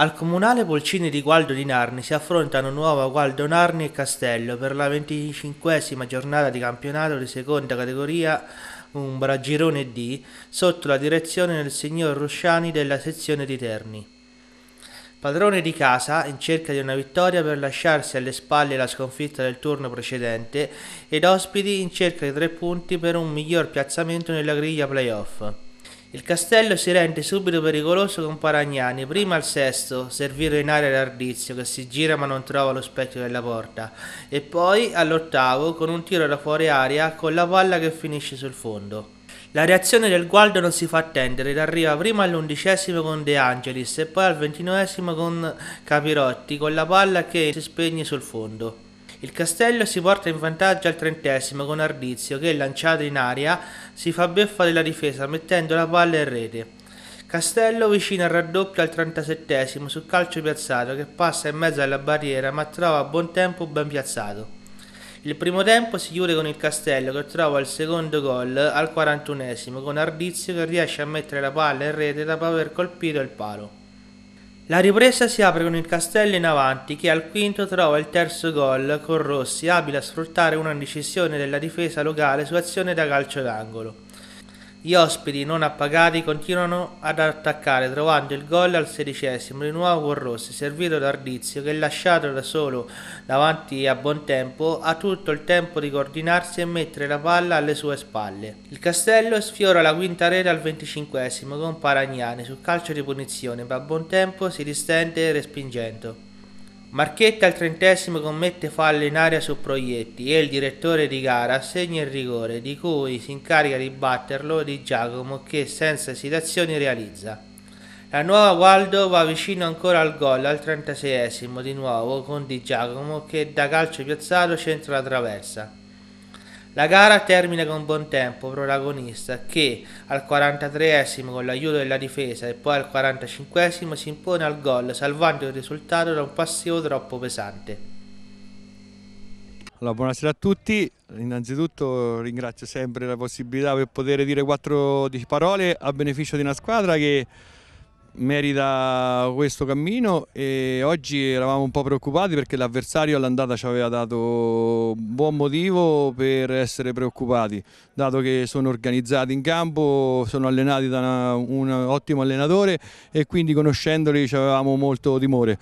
Al comunale Polcini di Gualdo di Narni si affrontano Nuova Gualdo Narni e Castello per la venticinquesima giornata di campionato di seconda categoria Umbra Girone D sotto la direzione del signor Rusciani della sezione di Terni. Padrone di casa in cerca di una vittoria per lasciarsi alle spalle la sconfitta del turno precedente ed ospiti in cerca di tre punti per un miglior piazzamento nella griglia playoff. Il castello si rende subito pericoloso con Paragnani, prima al sesto, servito in area d'Ardizio che si gira ma non trova lo specchio della porta, e poi all'ottavo con un tiro da fuori aria con la palla che finisce sul fondo. La reazione del Gualdo non si fa attendere ed arriva prima all'undicesimo con De Angelis e poi al ventinovesimo con Capirotti con la palla che si spegne sul fondo. Il Castello si porta in vantaggio al trentesimo con Ardizio che, lanciato in aria, si fa beffa della difesa mettendo la palla in rete. Castello vicino al raddoppio al 37 su calcio piazzato che passa in mezzo alla barriera ma trova a buon tempo ben piazzato. Il primo tempo si chiude con il Castello che trova il secondo gol al 41 con Ardizio che riesce a mettere la palla in rete dopo aver colpito il palo. La ripresa si apre con il Castello in avanti che al quinto trova il terzo gol con Rossi abile a sfruttare una decisione della difesa locale su azione da calcio d'angolo. Gli ospiti non appagati continuano ad attaccare trovando il gol al sedicesimo di nuovo con Rossi servito da Ardizio che lasciato da solo davanti a buon tempo ha tutto il tempo di coordinarsi e mettere la palla alle sue spalle. Il Castello sfiora la quinta rete al venticinquesimo con Paragnani sul calcio di punizione ma a buon tempo si distende respingendo. Marchetta al trentesimo commette fallo in aria su Proietti e il direttore di gara assegna il rigore di cui si incarica di batterlo di Giacomo che senza esitazioni realizza. La nuova Waldo va vicino ancora al gol al 36esimo di nuovo con Di Giacomo che da calcio piazzato centra la traversa. La gara termina con buon tempo protagonista che al 43esimo con l'aiuto della difesa e poi al 45esimo si impone al gol salvando il risultato da un passivo troppo pesante. Allora, buonasera a tutti, innanzitutto ringrazio sempre la possibilità per poter dire quattro parole a beneficio di una squadra che merita questo cammino e oggi eravamo un po' preoccupati perché l'avversario all'andata ci aveva dato buon motivo per essere preoccupati, dato che sono organizzati in campo, sono allenati da una, un ottimo allenatore e quindi conoscendoli avevamo molto timore.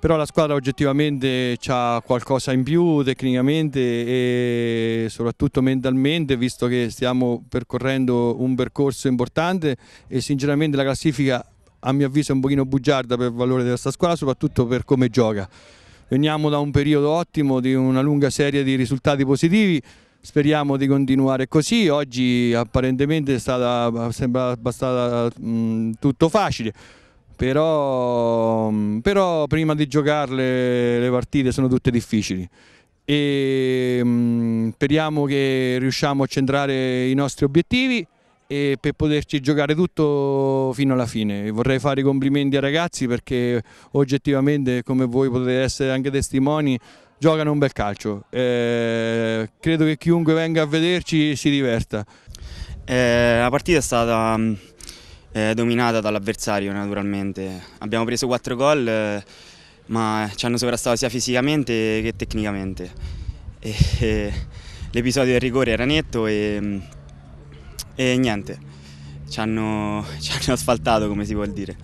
Però la squadra oggettivamente ha qualcosa in più tecnicamente e soprattutto mentalmente, visto che stiamo percorrendo un percorso importante e sinceramente la classifica a mio avviso è un pochino bugiarda per il valore di questa squadra, soprattutto per come gioca. Veniamo da un periodo ottimo, di una lunga serie di risultati positivi, speriamo di continuare così. Oggi apparentemente è stata, sembra abbastanza tutto facile, però, però, prima di giocarle le partite sono tutte difficili e mh, speriamo che riusciamo a centrare i nostri obiettivi e per poterci giocare tutto fino alla fine. Vorrei fare i complimenti ai ragazzi perché oggettivamente, come voi potete essere anche testimoni, giocano un bel calcio. Eh, credo che chiunque venga a vederci si diverta. Eh, la partita è stata mm, eh, dominata dall'avversario naturalmente. Abbiamo preso 4 gol eh, ma ci hanno sovrastato sia fisicamente che tecnicamente. L'episodio del rigore era netto e mm, e niente, ci hanno, ci hanno asfaltato come si vuol dire.